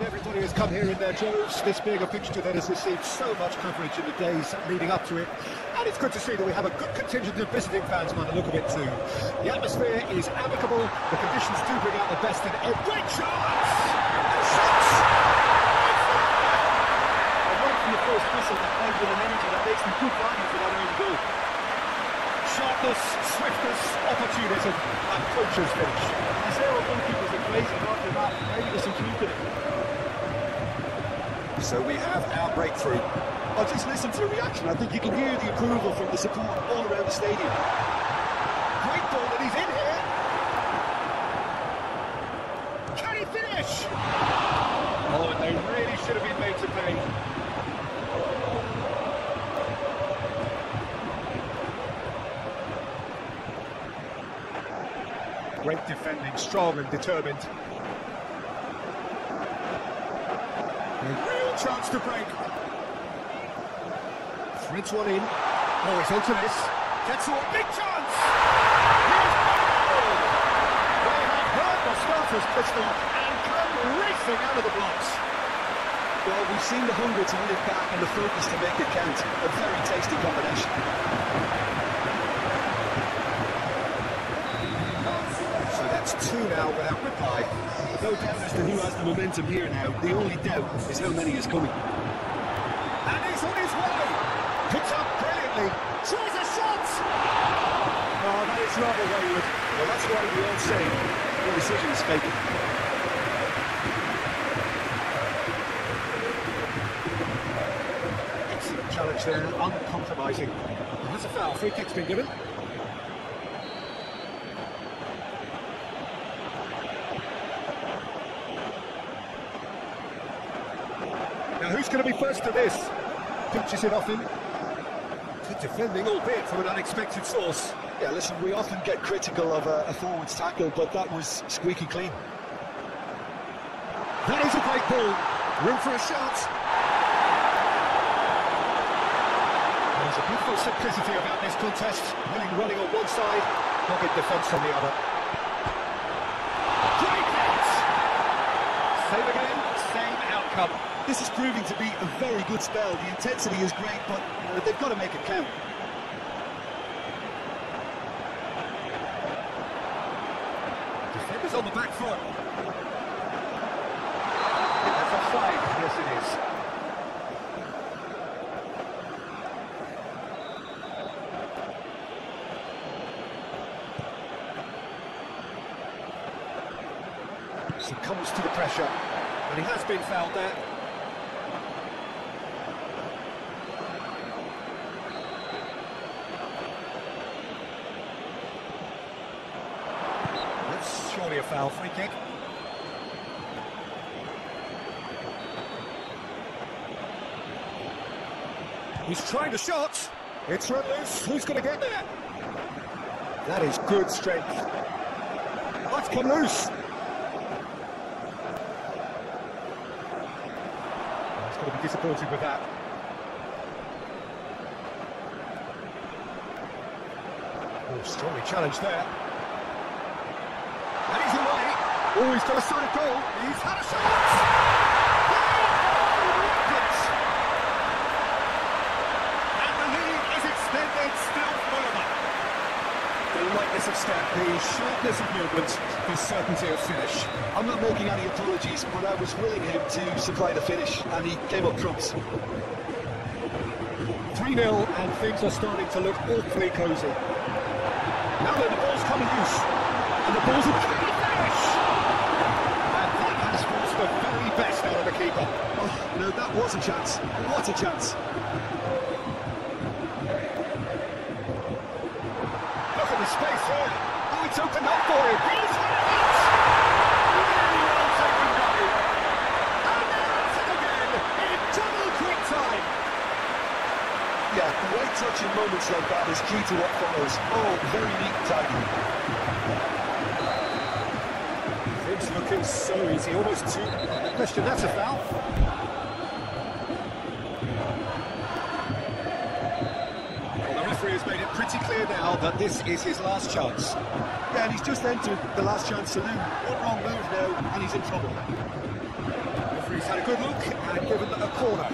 Everybody has come here in their droves, this being a fixture that has received so much coverage in the days leading up to it. And it's good to see that we have a good contingent of visiting fans by the look of it too. The atmosphere is amicable, the conditions do bring out the best in every chance! The first whistle, they played with an energy that makes them good for that early goal. Sharpness, swiftness, opportunism, and poacher's finish. The zero goalkeepers are crazy, and after that, maybe there's some truth in it. So we have our breakthrough. I'll just listen to the reaction. I think you can hear the approval from the support all around the stadium. Great ball, and he's in here. Can he finish? Oh, and they really should have been made to pay. Great defending, strong and determined. A real chance to break. Threads one in. Oh, it's onto this. Gets a big chance! They have heard the starter's pistol and come racing out of the blocks. Well, we've seen the hunger to win it back and the focus to make it count. A very tasty combination. So that's two now without reply. No doubt as to who has the momentum here now. The only doubt is how many is coming. And he's on his way! Picks up brilliantly. Tries a shot! Oh, that is rather wayward. Well, that's why we all say the decision is fatal. Excellent challenge there, uncompromising. That's a foul. Free kick's been given. Going to be first to this? Pinches it off him. Good defending, albeit from an unexpected source. Yeah, listen, we often get critical of a, a forward's tackle, but that was squeaky clean. That is a great ball. Room for a shot. There's a beautiful simplicity about this contest. Willing running on one side, dogged defence on the other. Great hit! Save again, same outcome. This is proving to be a very good spell. The intensity is great, but they've got to make it count. Defenders on the back foot. That's offside. Yes, it is. Succumbs to the pressure, and he has been fouled there. That's a foul free kick. He's trying to shot. It's run loose. Who's going to get there? That is good strength. Let's come loose. Oh, he's going to be disappointed with that. Oh, strongly challenged there. Oh, he's got a side of goal. He's had a shot. And the lead is extended still further. The lightness of step, the sharpness of movement, the certainty of finish. I'm not making any apologies, but I was willing him to supply the finish, and he came up trumps. 3 0, and things are starting to look awfully cosy. Now then, the ball's coming loose, and the ball's a key finish! And that has forced the very best out of the keeper. Oh, no, that was a chance. What a chance. Look at the space here. Oh, it's opened up for him. He's! Really well taken by. And now it's it again in double quick time. Yeah, right touch in moments like that is key to what follows. Oh, very neat. It's looking so easy, almost too... Question, that's a foul. Pretty clear now that this is his last chance. Yeah, and he's just entered the last chance saloon. One wrong move now, and he's in trouble. Referee had a good look and given a corner.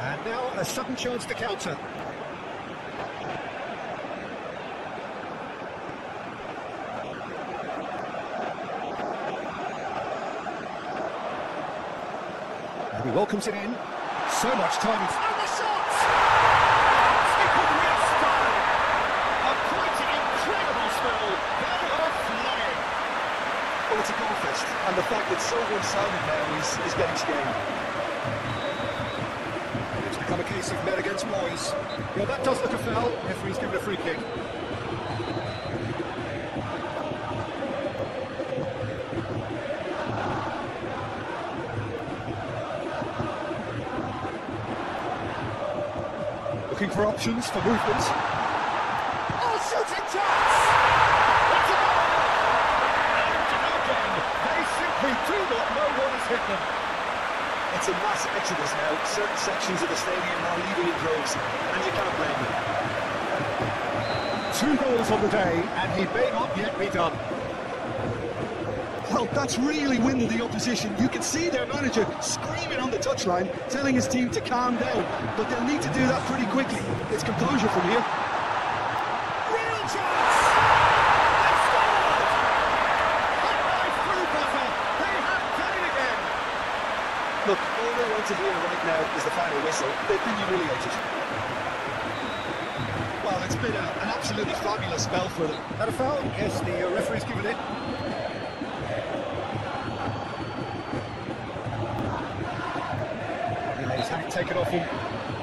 And now a sudden chance to counter. Welcomes it in. So much time. And the shot! A quite incredible spell. They are flying. Well, it's a goal fest, and the fact that so one-sided now is, is getting scary. It's become a case of men against boys. Well, that does look a foul. Referee's given a free kick. Looking for options for movement. Oh, shooting chance! It's a goal! And again, they simply do not know what has hit them. It's a mass exodus now. Certain sections of the stadium are leaving in droves, and you can't blame them. Two goals on the day, and he may not yet be done. Well, that's really winded the opposition. You can see their manager screaming on the touchline, telling his team to calm down. But they'll need to do that pretty quickly. It's composure from here. Real chance! Look, all they want to hear right now is the final whistle. They've been humiliated. It's been a, an absolutely fabulous spell for them. Had a foul? Yes, the uh, referee's given it. He's had it taken off him.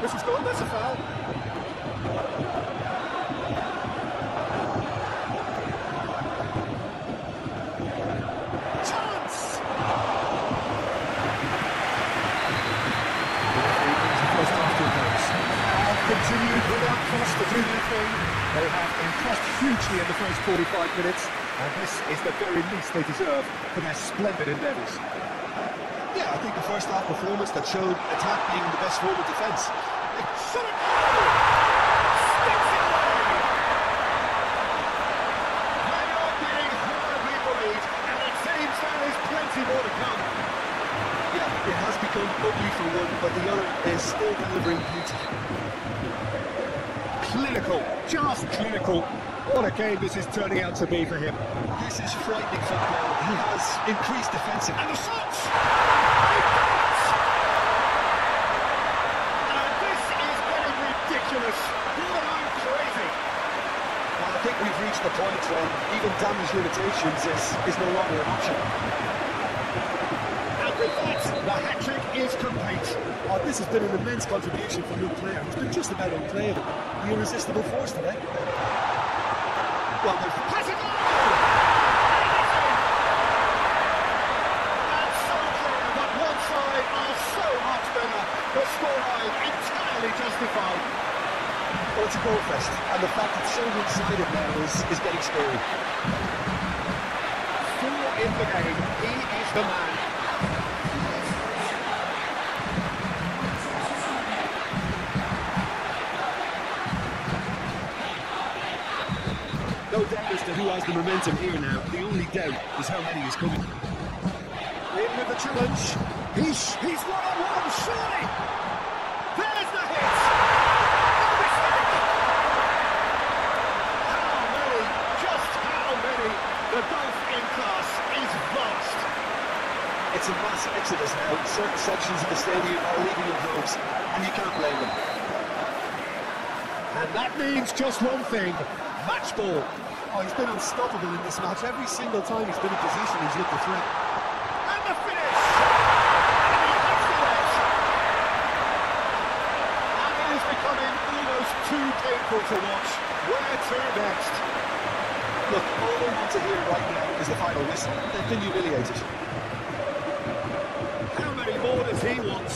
Whistle's gone, that's a foul. Chance! First half to a close. And continued without fuss to do their. They have impressed hugely in the first 45 minutes, and this is the very least they deserve for their splendid endeavours. Yeah, I think the first half performance that showed attack being the best form of defence. Yeah, it has become ugly for one, but the other is still delivering beauty. Clinical, just clinical. What a game this is turning out to be for him. This is frightening football. He has increased defensive. And the shots! And this is getting ridiculous. Borderline crazy. Well, I think we've reached the point where even damage limitations is, is no longer an option. Complete. Oh, uh, this has been an immense contribution from your player. He's been just about unplayable. The irresistible force today. Well, Has it gone? And so clear, but one side are so much better. The scoreline entirely justified. Well, it's a goal fest, and the fact it's so one-sided now is, is getting scary. Four in the game. He is the man. No as to who has the momentum here now. The only doubt is how many is coming. In with the challenge. He's he's one on one, surely. There's the hit. How many? Just how many? The gulf in class is vast. It's a mass exodus now. Certain sections of the stadium are leaving in droves, and you can't blame them. And that means just one thing. Match ball. Oh, he's been unstoppable in this match. Every single time he's been in position, he's looked a threat. And the finish. And he has the edge. And it is becoming almost too painful to watch. Where to next? Look, all they want to hear right now is the final whistle. They've been humiliated. How many more does he want?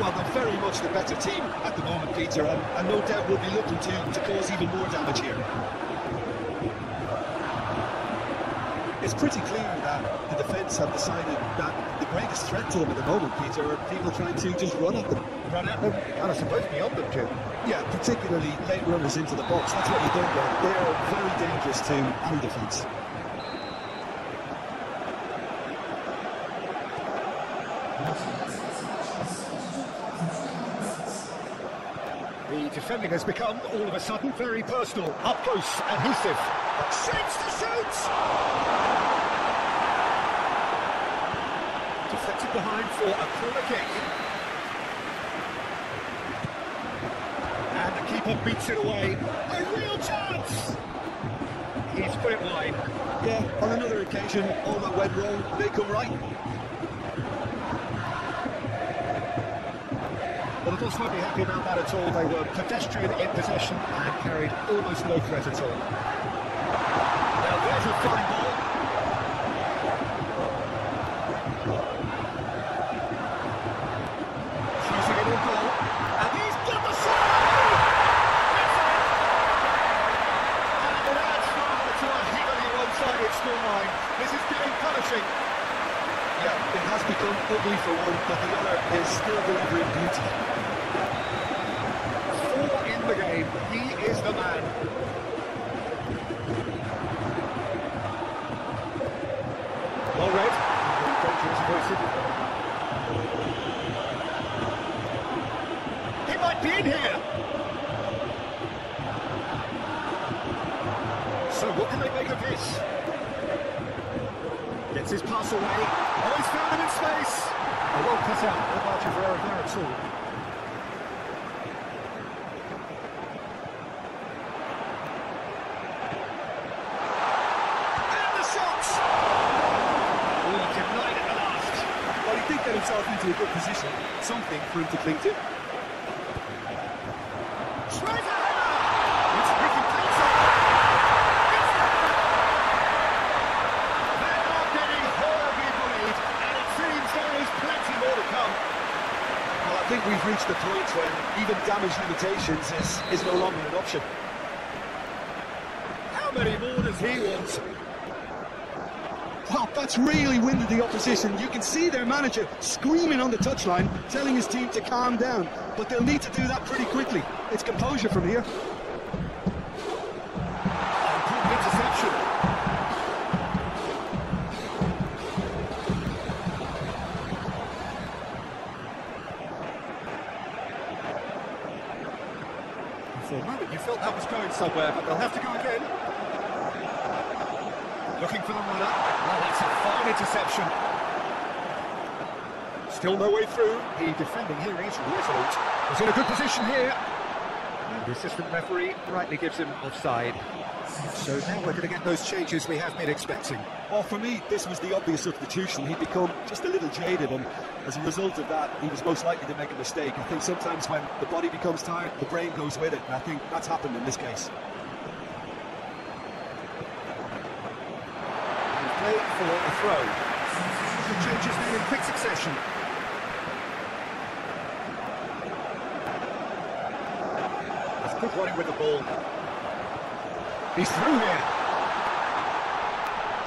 Well, they're very much the better team at the moment, Peter, and, and no doubt will be looking to, to cause even more damage here. It's pretty clear that the defence have decided that the greatest threat to them at the moment, Peter, are people trying to just run at them. Run at them, and I suppose beyond them, too. Yeah, particularly late runners into the box. That's what you don't want. They are very dangerous to any defence. The defending has become, all of a sudden, very personal, up close, adhesive. Shoots to shoot! Deflected behind for a corner kick. And the keeper beats it away. A real chance! He's put it wide. Yeah, on another occasion, all that went wrong, they come right. Littles won't be happy about that at all. They were pedestrian in possession and carried almost no threat at all. Now there's a fine ball. Shooting it in goal. And he's got the shot! That's it! And it adds further to a heavily one-sided scoreline. This is getting punishing. Yeah, it has become ugly for one, but the other is still delivering beauty. Four in the game. He is the man. Well read. Dangerous voicing. He might be in here. So what can they make of this? Gets his pass away. Oh, he's found him in space. A well cut out. No margin for error there at all. And the shots! Oh, denied at the last. Well, he did get himself into a good position, something for him to cling to. Tries a! It's Ricky Peterson! They are getting horribly bullied, and it seems there is plenty more to come. Well, I think we've reached the point when even damage limitations is, is no longer an option. How many more does he want? Well, that's really winded the opposition. You can see their manager screaming on the touchline, telling his team to calm down. But they'll need to do that pretty quickly. It's composure from here. You felt that was going somewhere, but they'll have to go again. Looking for the runner. That's a fine interception. Still no way through. The defending here is resolute. He's in a good position here. And the assistant referee rightly gives him offside. So now we're going to get those changes we have been expecting. Well, for me, this was the obvious substitution. He'd become just a little jaded, and as a result of that, he was most likely to make a mistake. I think sometimes when the body becomes tired, the brain goes with it, and I think that's happened in this case. He's played for a throw. The changes made in quick succession. That's good running with the ball. He's through here.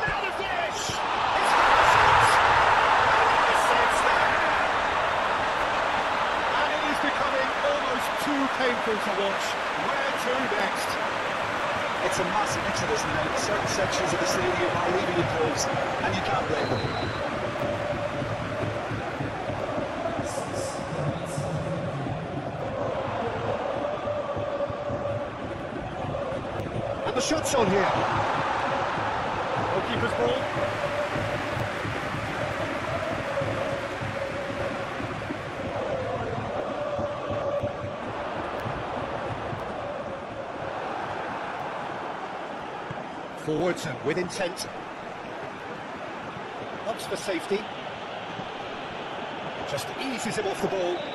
Now the finish! It's Harrison's! And it's six there! And it is becoming almost too painful to watch. Where to next? It's a massive exodus now. Certain sections of the stadium are leaving it closed, and you can't blame them. And the shot's on here. Goalkeeper's ball. Forwards and with intent. Opts for safety. Just eases him off the ball.